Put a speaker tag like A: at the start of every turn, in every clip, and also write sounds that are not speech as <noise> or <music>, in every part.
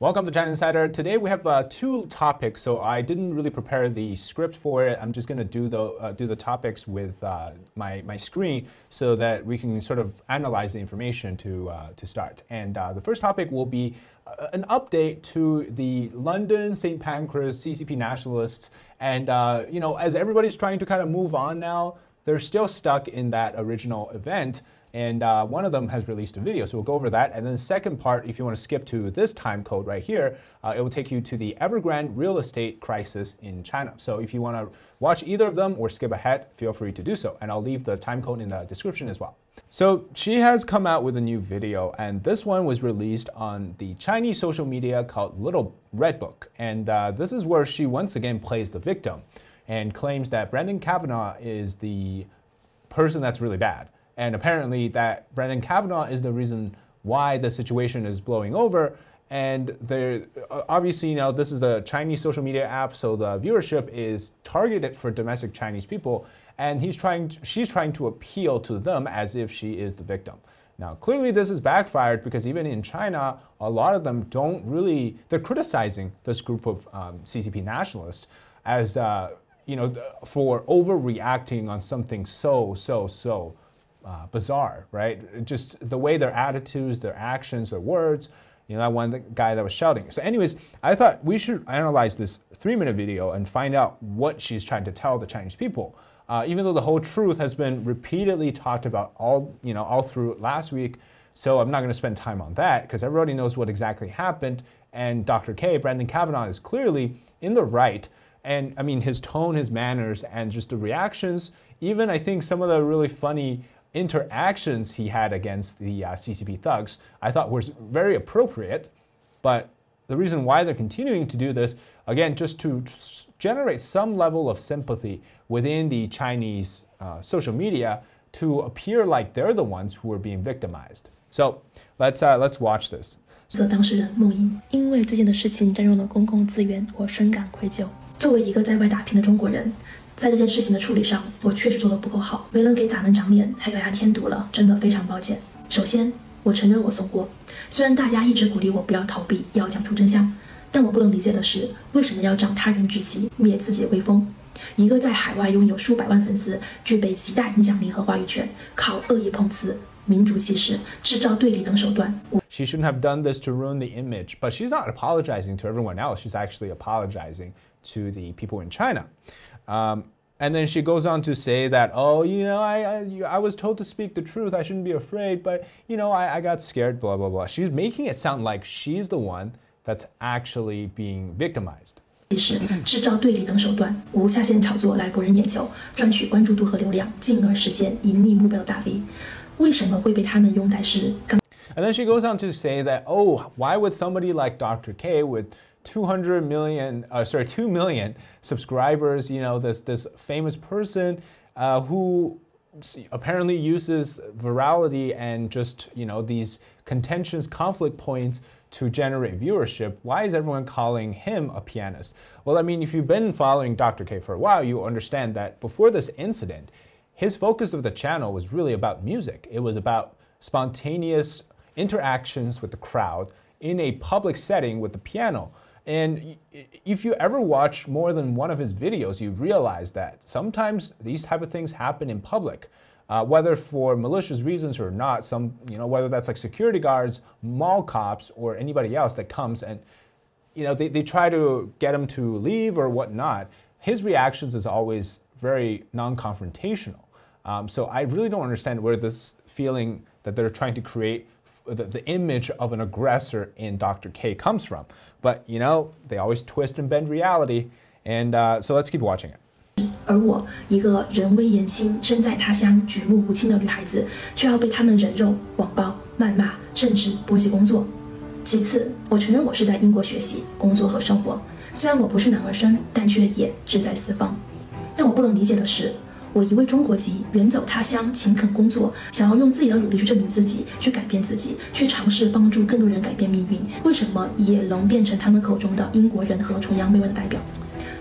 A: Welcome to China Insider. Today we have uh, two topics, so I didn't really prepare the script for it. I'm just going to do the uh, do the topics with uh, my my screen so that we can sort of analyze the information to uh, to start. And uh, the first topic will be uh, an update to the London St Pancras CCP nationalists. And you know, as everybody's trying to kind of move on now, they're still stuck in that original event and uh, one of them has released a video. So we'll go over that. And then the second part, if you want to skip to this time code right here, uh, it will take you to the Evergrande real estate crisis in China. So if you want to watch either of them or skip ahead, feel free to do so. And I'll leave the time code in the description as well. So she has come out with a new video, and this one was released on the Chinese social media called Little Red Book. And uh, this is where she once again plays the victim and claims that Brendan Kavanagh is the person that's really bad. And apparently, that Brendan Kavanagh is the reason why the situation is blowing over. And there, obviously, you know, this is a Chinese social media app, so the viewership is targeted for domestic Chinese people. And he's trying, to, she's trying to appeal to them as if she is the victim. Now, clearly, this has backfired because even in China, a lot of them don't really, they're criticizing this group of um, CCP nationalists as, uh, you know, for overreacting on something so, so, so uh, bizarre, right? Just the way their attitudes, their actions, their words. You know, that one guy that was shouting. So, anyways, I thought we should analyze this three minute video and find out what she's trying to tell the Chinese people. Uh, even though the whole truth has been repeatedly talked about all, you know, all through last week. So I'm not going to spend time on that because everybody knows what exactly happened. And Dr. K, Brendan Kavanagh, is clearly in the right. And I mean, his tone, his manners, and just the reactions, even I think some of the really funny interactions he had against the uh, CCP thugs, I thought was very appropriate. But the reason why they're continuing to do this, again, just to generate some level of sympathy within the Chinese uh, social media to appear like they're the ones who are being victimized. So let's uh, let's watch this.
B: 责当事人孟英，因为最近的事情占用了公共资源，我深感愧疚。作为一个在外打拼的中国人， 在这件事情的处理上，我确实做的不够好，没能给咱们长脸，还咬牙添堵了，真的非常抱歉。首先，我承认我怂过，虽然大家一直鼓励我不要逃避，要讲出真相，但我不能理解的是，为什么要长他人志气，灭自己威风？一个在海外拥有数百万粉丝，具备极大影响力和话语权，靠恶意碰瓷、民族歧视、制造对立等手段。
A: She shouldn't have done this to ruin the image, but she's not apologizing to everyone else. She's actually apologizing to the people in China. Um, and then she goes on to say that, oh, you know, I, I, I, was told to speak the truth. I shouldn't be afraid, but, you know, I, I got scared, blah, blah, blah. She's making it sound like she's the one that's actually being victimized.
B: 制造对立等手段，无下限炒作来博人眼球，赚取关注度和流量，进而实现盈利目标的大 V。为什么会被他们拥戴是刚
A: And then she goes on to say that, oh, why would somebody like Dr. K with 200 million, uh, sorry, 2 million subscribers, you know, this, this famous person uh, who apparently uses virality and just, you know, these contentions, conflict points to generate viewership. Why is everyone calling him a pianist? Well, I mean, if you've been following Dr. K for a while, you understand that before this incident, his focus of the channel was really about music. It was about spontaneous interactions with the crowd in a public setting with the piano. And if you ever watch more than one of his videos, you realize that sometimes these type of things happen in public. Uh, whether for malicious reasons or not, some you know whether that's like security guards, mall cops, or anybody else that comes and you know they, they try to get him to leave or whatnot. His reactions is always very non-confrontational. Um, so I really don't understand where this feeling that they're trying to create the, the image of an aggressor in Dr. K comes from. But you know, they always twist and bend reality. And uh, so let's keep watching it.
B: 而我，一个人微言轻、身在他乡举目无亲的女孩子，却要被他们人肉、网暴、谩骂，甚至波及工作。其次，我承认我是在英国学习、工作和生活，虽然我不是男儿身，但却也志在四方。但我不能理解的是， 我一位中国籍，远走他乡，勤恳工作，想要用自己的努力去证明自己，去改变自己，去尝试帮助更多人改变命运。为什么也能变成他们口中的英国人和崇洋媚外的代表？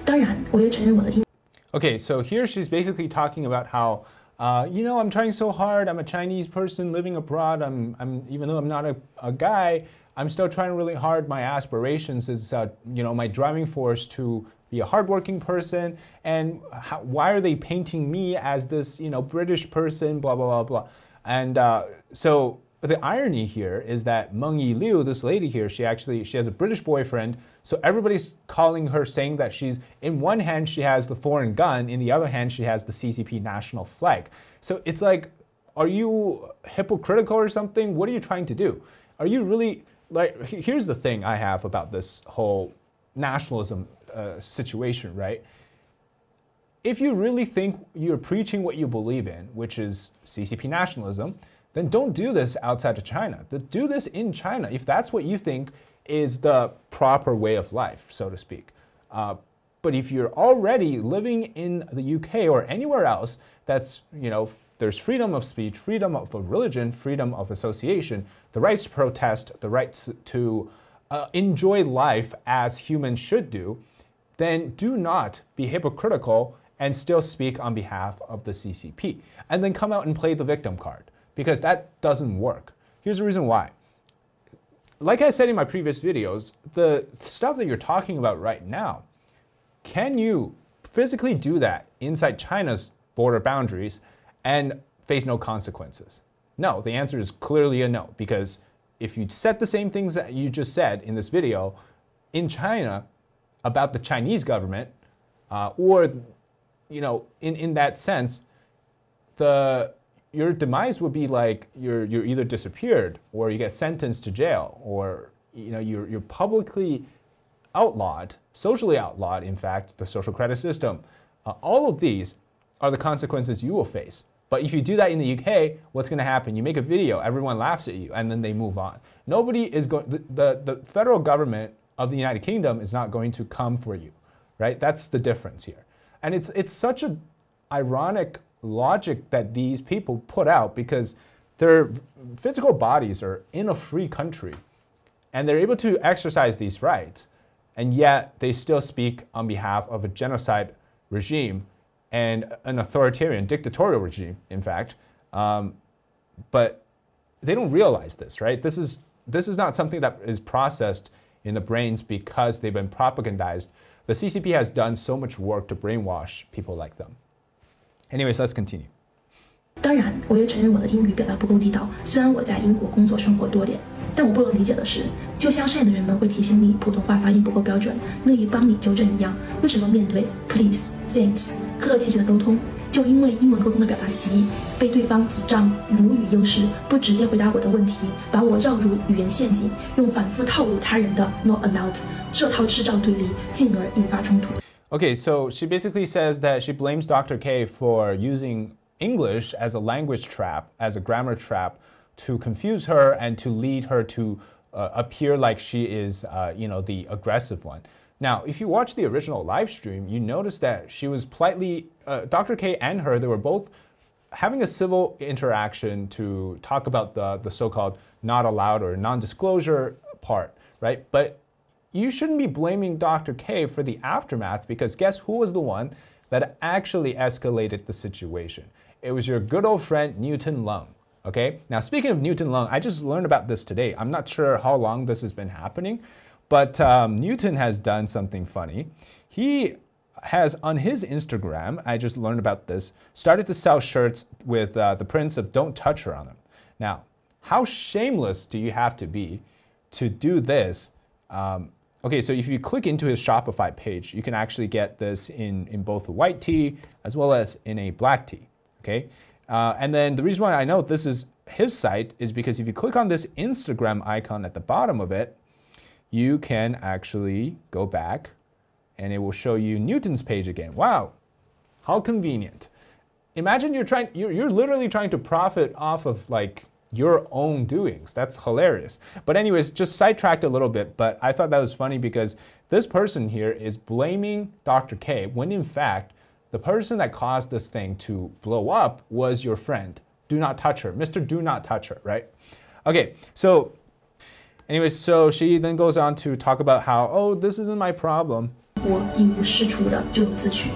B: 当然，我也承认我的英。
A: Okay, so here she's basically talking about how. Uh, you know, I'm trying so hard. I'm a Chinese person living abroad. I'm, I'm even though I'm not a, a guy, I'm still trying really hard. My aspirations is, uh, you know, my driving force to be a hardworking person. And how, why are they painting me as this, you know, British person? Blah blah blah blah. And uh, so the irony here is that Mengying Liu, this lady here, she actually she has a British boyfriend. So everybody's calling her saying that she's in one hand she has the foreign gun, in the other hand she has the CCP national flag. So it's like, are you hypocritical or something? What are you trying to do? Are you really like? Here's the thing I have about this whole nationalism uh, situation, right? If you really think you're preaching what you believe in, which is CCP nationalism, then don't do this outside of China. Do this in China if that's what you think is the proper way of life, so to speak. Uh, but if you're already living in the UK or anywhere else, that's, you know, there's freedom of speech, freedom of religion, freedom of association, the rights to protest, the rights to uh, enjoy life as humans should do, then do not be hypocritical and still speak on behalf of the CCP. And then come out and play the victim card because that doesn't work. Here's the reason why. Like I said in my previous videos, the stuff that you're talking about right now, can you physically do that inside China's border boundaries and face no consequences? No, the answer is clearly a no, because if you said the same things that you just said in this video in China about the Chinese government, uh, or, you know, in, in that sense, the your demise would be like you're, you're either disappeared or you get sentenced to jail or you know, you're, you're publicly outlawed, socially outlawed, in fact, the social credit system. Uh, all of these are the consequences you will face. But if you do that in the UK, what's going to happen? You make a video, everyone laughs at you, and then they move on. Nobody is going, the, the, the federal government of the United Kingdom is not going to come for you, right? That's the difference here. And it's, it's such an ironic logic that these people put out because their physical bodies are in a free country and they're able to exercise these rights, and yet they still speak on behalf of a genocide regime and an authoritarian, dictatorial regime, in fact. Um, but they don't realize this, right? This is, this is not something that is processed in the brains because they've been propagandized. The CCP has done so much work to brainwash people like them. Anyways, let's continue.
B: 当然，我也承认我的英语表达不够地道。虽然我在英国工作生活多年，但我不能理解的是，就像善意的人们会提醒你普通话发音不够标准，乐意帮你纠正一样，为什么面对 please、thanks 客客气气的沟通， 就因为英文沟通的表达歧义，被对方倚仗母语优势不直接回答我的问题，把我绕入语言陷阱，用反复套路他人的 not a not 这套制造对立，进而引发冲突。
A: Okay, so she basically says that she blames Dr. K for using English as a language trap, as a grammar trap, to confuse her and to lead her to uh, appear like she is, uh, you know, the aggressive one. Now, if you watch the original live stream, you notice that she was politely, uh, Dr. K and her, they were both having a civil interaction to talk about the, the so-called not allowed or non-disclosure part, right? But you shouldn't be blaming Dr. K for the aftermath because guess who was the one that actually escalated the situation? It was your good old friend Newton Leng. Okay, now speaking of Newton Leng, I just learned about this today. I'm not sure how long this has been happening, but um, Newton has done something funny. He has on his Instagram, I just learned about this, started to sell shirts with uh, the prints of Don't Touch Her on them. Now, how shameless do you have to be to do this um, Okay, so if you click into his Shopify page, you can actually get this in, in both a white tee as well as in a black tee, okay? Uh, and then the reason why I know this is his site is because if you click on this Instagram icon at the bottom of it, you can actually go back and it will show you Newton's page again. Wow, how convenient. Imagine you're trying, you're, you're literally trying to profit off of like your own doings. That's hilarious. But anyways, just sidetracked a little bit, but I thought that was funny because this person here is blaming Dr. K when in fact, the person that caused this thing to blow up was your friend. Do not touch her. Mr. Do not touch her, right? Okay, so Anyway，so she then goes on to talk about how, oh, this isn't my problem.
B: 我一无是处的就自取。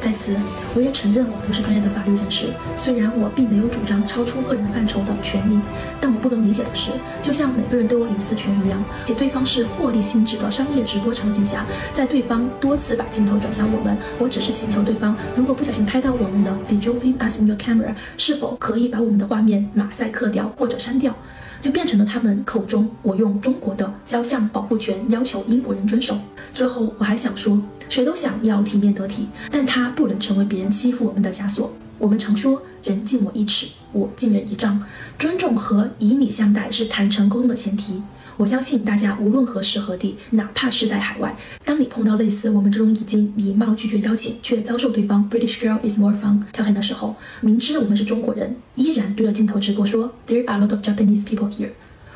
B: 在此，我也承认我不是专业的法律人士。虽然我并没有主张超出个人范畴的权利，但我不能理解的是，就像每个人都有隐私权一样，且对方是获利性质的商业直播场景下，在对方多次把镜头转向我们，我只是请求对方，如果不小心拍到我们的 Did you film us in your camera？是否可以把我们的画面马赛克掉或者删掉？就变成了他们口中我用中国的肖像保护权要求英国人遵守。最后，我还想说，谁都想要体面得体，但他不能成为别人欺负我们的枷锁。我们常说“人敬我一尺，我敬人一丈”，尊重和以礼相待是谈成功的前提。我相信大家无论何时何地，哪怕是在海外，当你碰到类似我们这种已经礼貌拒绝邀请，却遭受对方 British girl is more fun 调侃的时候，明知我们是中国人，依然对着镜头直播说 There are a lot of Japanese people here.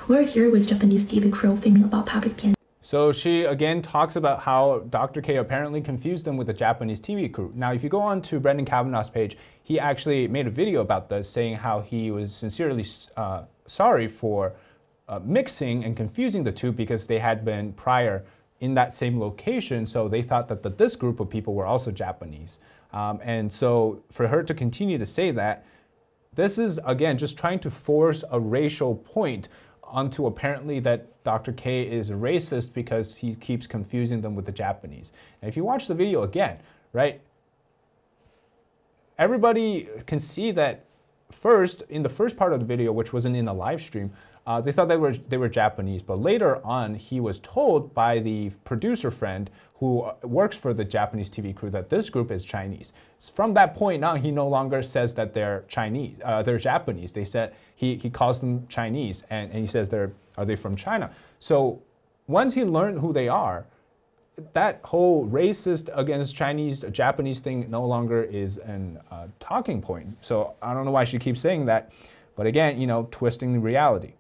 B: We're here with Japanese TV crew filming about public p a n
A: So she again talks about how Dr. K apparently confused them with a Japanese TV crew. Now, if you go on to Brendan Kavanagh's page, he actually made a video about this, saying how he was sincerely uh, sorry for uh, mixing and confusing the two because they had been prior in that same location. So they thought that the, this group of people were also Japanese. Um, and so for her to continue to say that, this is again just trying to force a racial point onto apparently that Dr. K is a racist because he keeps confusing them with the Japanese. And if you watch the video again, right, everybody can see that first, in the first part of the video, which wasn't in the live stream, uh, they thought they were they were Japanese, but later on, he was told by the producer friend who uh, works for the Japanese TV crew that this group is Chinese. From that point on, he no longer says that they're Chinese, uh, they're Japanese. They said he, he calls them Chinese, and, and he says they're are they from China. So once he learned who they are, that whole racist against Chinese, Japanese thing no longer is an uh, talking point. So I don't know why she keeps saying that, but again, you know, twisting the reality.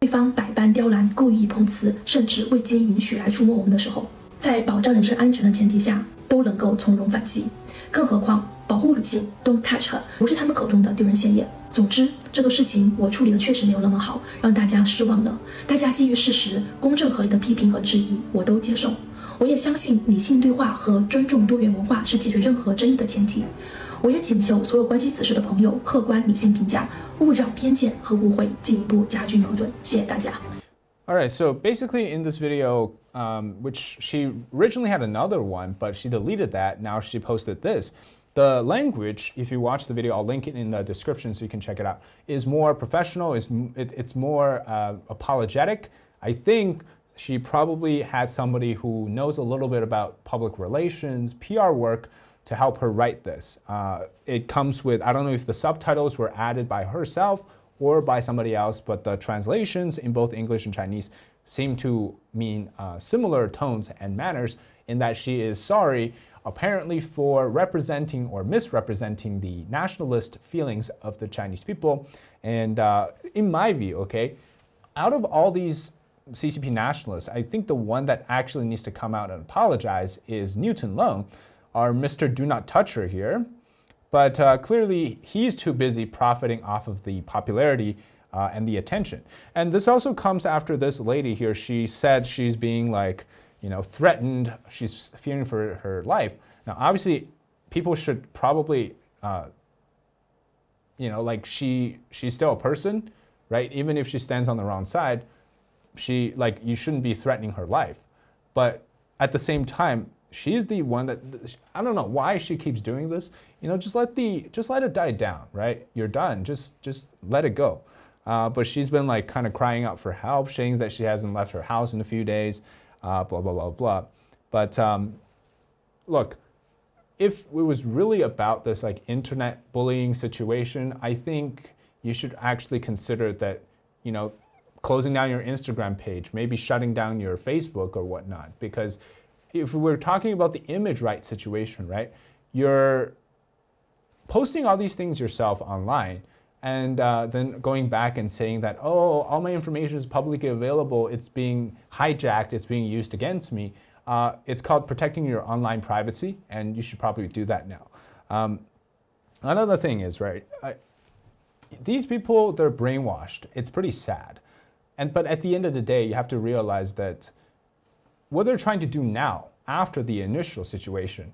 B: 对方百般刁难、故意碰瓷，甚至未经允许来触摸我们的时候，在保障人身安全的前提下，都能够从容反击。更何况，保护女性，Don't touch her，不是他们口中的丢人现眼。总之，这个事情我处理的确实没有那么好，让大家失望了。大家基于事实、公正合理的批评和质疑，我都接受。我也相信理性对话和尊重多元文化是解决任何争议的前提。我也请求所有关心此事的朋友客观理性评价，勿让偏见和误会进一步加剧矛盾。谢谢大家。
A: All right, so basically in this video, um, which she originally had another one, but she deleted that. Now she posted this. The language, if you watch the video, I'll link it in the description so you can check it out, is more professional, is it, it's more uh, apologetic. I think she probably had somebody who knows a little bit about public relations, PR work, to help her write this. Uh, it comes with, I don't know if the subtitles were added by herself or by somebody else, but the translations in both English and Chinese seem to mean uh, similar tones and manners in that she is sorry, apparently, for representing or misrepresenting the nationalist feelings of the Chinese people. And uh, in my view, okay, out of all these CCP nationalists, I think the one that actually needs to come out and apologize is Newton Leng our Mr. Do Not Touch Her here. But uh, clearly, he's too busy profiting off of the popularity uh, and the attention. And this also comes after this lady here. She said she's being like, you know, threatened. She's fearing for her life. Now, obviously, people should probably, uh, you know, like she she's still a person, right? Even if she stands on the wrong side, she like you shouldn't be threatening her life. But at the same time, she's the one that I don't know why she keeps doing this. You know, just let the just let it die down, right? You're done. Just just let it go. Uh, but she's been like kind of crying out for help, saying that she hasn't left her house in a few days, uh, blah blah blah blah. But um, look, if it was really about this like internet bullying situation, I think you should actually consider that, you know, closing down your Instagram page, maybe shutting down your Facebook or whatnot, because if we're talking about the image right situation, right, you're posting all these things yourself online and uh, then going back and saying that, oh, all my information is publicly available, it's being hijacked, it's being used against me. Uh, it's called protecting your online privacy, and you should probably do that now. Um, another thing is, right, I, these people, they're brainwashed. It's pretty sad. And, but at the end of the day, you have to realize that what they're trying to do now, after the initial situation,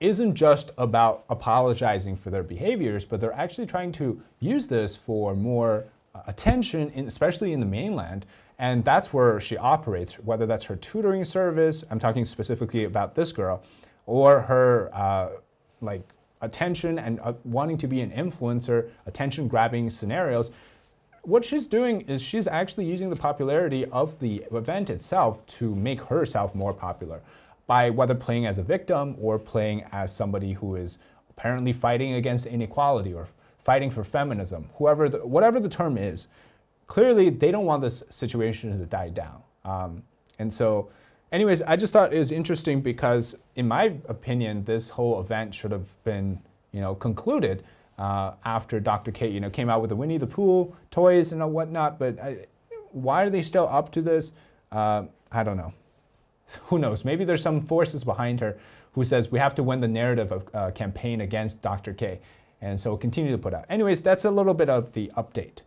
A: isn't just about apologizing for their behaviors, but they're actually trying to use this for more uh, attention, in, especially in the mainland. And that's where she operates, whether that's her tutoring service, I'm talking specifically about this girl, or her uh, like attention and uh, wanting to be an influencer, attention grabbing scenarios. What she's doing is she's actually using the popularity of the event itself to make herself more popular by whether playing as a victim or playing as somebody who is apparently fighting against inequality or fighting for feminism, whoever the, whatever the term is. Clearly, they don't want this situation to die down. Um, and so, anyways, I just thought it was interesting because, in my opinion, this whole event should have been, you know, concluded uh, after Dr. K, you know, came out with the Winnie the Pooh toys and whatnot. But I, why are they still up to this? Uh, I don't know. <laughs> who knows? Maybe there's some forces behind her who says we have to win the narrative of uh, campaign against Dr. K. And so we'll continue to put out. Anyways, that's a little bit of the update.